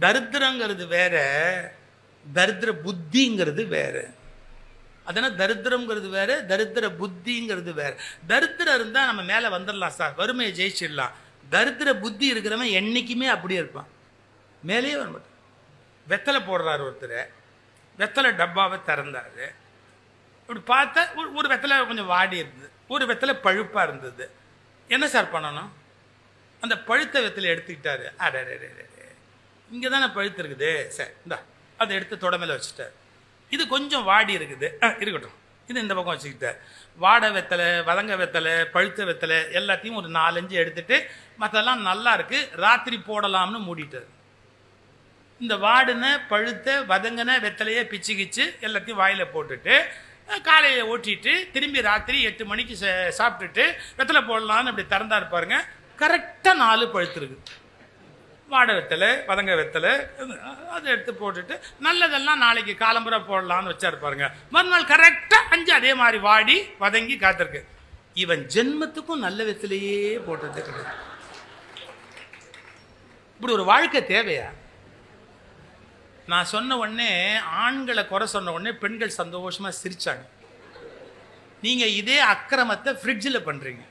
தரித்திரங்கிறது வேற தரித்திர புத்திங்கிறது வேற. அதனால் தரித்திரங்கிறது வேற தரித்திர புத்திங்கிறது வேற. தரித்திரம் இருந்தால் நம்ம மேலே வந்துடலாம் சார் வறுமையை ஜெயிச்சிடலாம். தரித்திர புத்தி இருக்கிறவன் என்றைக்குமே அப்படியே இருப்பான். மேலேயே வர மாட்டான். வெத்தலை போடுறாரு ஒருத்தர். வெத்தலை டப்பாவை திறந்தாரு. இப்படி பார்த்தா ஒரு ஒரு வெத்தலை கொஞ்சம் வாடி இருந்தது. ஒரு வெத்தலை பழுப்பாக இருந்தது. என்ன சார் பண்ணணும்? அந்த பழுத்த வெத்தலை எடுத்துக்கிட்டாரு. அடே இங்கே தானே பழுத்து இருக்குது சரி இந்தா அதை எடுத்து தொடமையில் வச்சுட்டார் இது கொஞ்சம் வாடி இருக்குது. ஆ, இருக்கட்டும். இது இந்த பக்கம் வச்சுக்கிட்டார் வாடை வெத்தலை வதங்க வெத்தலை பழுத்த வெத்தலை எல்லாத்தையும் ஒரு நாலஞ்சு எடுத்துட்டு மற்றெல்லாம் நல்லா இருக்கு. ராத்திரி போடலாம்னு மூடிட்டார் இந்த வாடின பழுத்த வதங்கின வெத்தலையே பிச்சு கிச்சு எல்லாத்தையும் வாயில் போட்டுட்டு காலையில் ஓட்டிட்டு திரும்பி ராத்திரி எட்டு மணிக்கு சாப்பிட்டுட்டு வெத்தலை போடலான்னு அப்படி திறந்தா இருப்பாருங்க. கரெக்டாக நாலு பழுத்துருக்கு. வாடை வெத்தலை பதங்க வெத்தலை அதை எடுத்து போட்டுட்டு நல்லதெல்லாம் நாளைக்கு காலம்புரை போடலான்னு வச்சாரு பாருங்க. மறுநாள் கரெக்டாக அஞ்சு அதே மாதிரி வாடி வதங்கி காத்திருக்கு. இவன் ஜென்மத்துக்கும் நல்ல வெத்தலையே போட்டது கிடையாது. இப்படி ஒரு வாழ்க்கை தேவையா? நான் சொன்ன உடனே ஆண்களை குறை சொன்ன உடனே பெண்கள் சந்தோஷமாக சிரித்தாங்க நீங்கள் இதே அக்கிரமத்தை ஃப்ரிட்ஜில் பண்ணுறீங்க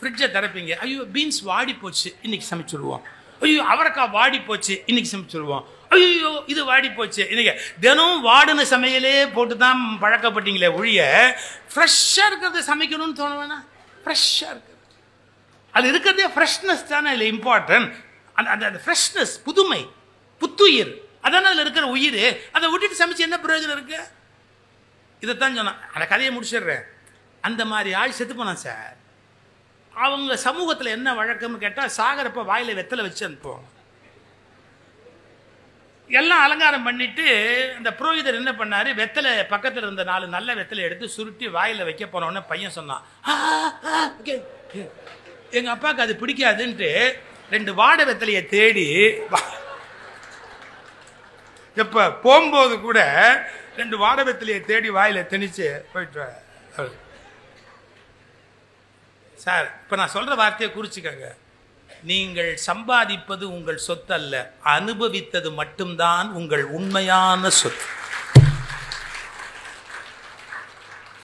ஃப்ரிட்ஜை திறப்பீங்க. ஐயோ பீன்ஸ் வாடி போச்சு இன்னைக்கு சமைச்சிடுவோம் ஐயோ அவரைக்காய் வாடி போச்சு இன்னைக்கு சமைச்சிடுவோம் ஐயோ இது வாடி போச்சு இன்னைக்கு. தினம் வாடின சமையலே போட்டு தான் பழக்கப்பட்டீங்களே ஒழிய ஃப்ரெஷ்ஷாக இருக்கிறத சமைக்கணும்னு தோண வேணாம் ஃப்ரெஷ்ஷாக இருக்கிறது. அது இருக்கிறதே ஃப்ரெஷ்னஸ் தானே இல்லை இம்பார்ட்டன்ட் அந்த அந்த அந்த ஃப்ரெஷ்னஸ் புதுமை புத்துயிர். அதானே அதில் இருக்கிற உயிர். அதை விட்டுட்டு சமைச்சு என்ன பிரயோஜனம் இருக்கு? இதைத்தான் சொன்னான். அந்த கதையை முடிச்சிடுறேன். அந்த மாதிரி ஆள் செத்து போனான் சார். அவங்க சமூகத்தில் என்ன வழக்கம்னு கேட்டால் சாகரப்ப வாயில வெத்தலை வச்சு அனுப்புவாங்க. எல்லாம் அலங்காரம் பண்ணிட்டு அந்த புரோகிதர் என்ன பண்ணார் வெத்தலை பக்கத்தில் இருந்த நாலு நல்ல வெத்தலை எடுத்து சுருட்டி வாயில் வைக்க போனோடனே பையன் சொன்னான் எங்கள் அப்பாவுக்கு அது பிடிக்காதுன்ட்டு ரெண்டு வாட வெத்தலையை தேடி வா- போகும்போது கூட ரெண்டு வாட வெத்தலையை தேடி வாயில் திணிச்சு போயிட்டு சார் இப்போ நான் சொல்கிற வார்த்தையை குறிச்சுக்கங்க. நீங்கள் சம்பாதிப்பது உங்கள் சொத்து அல்ல அனுபவித்தது மட்டும்தான் உங்கள் உண்மையான சொத்து.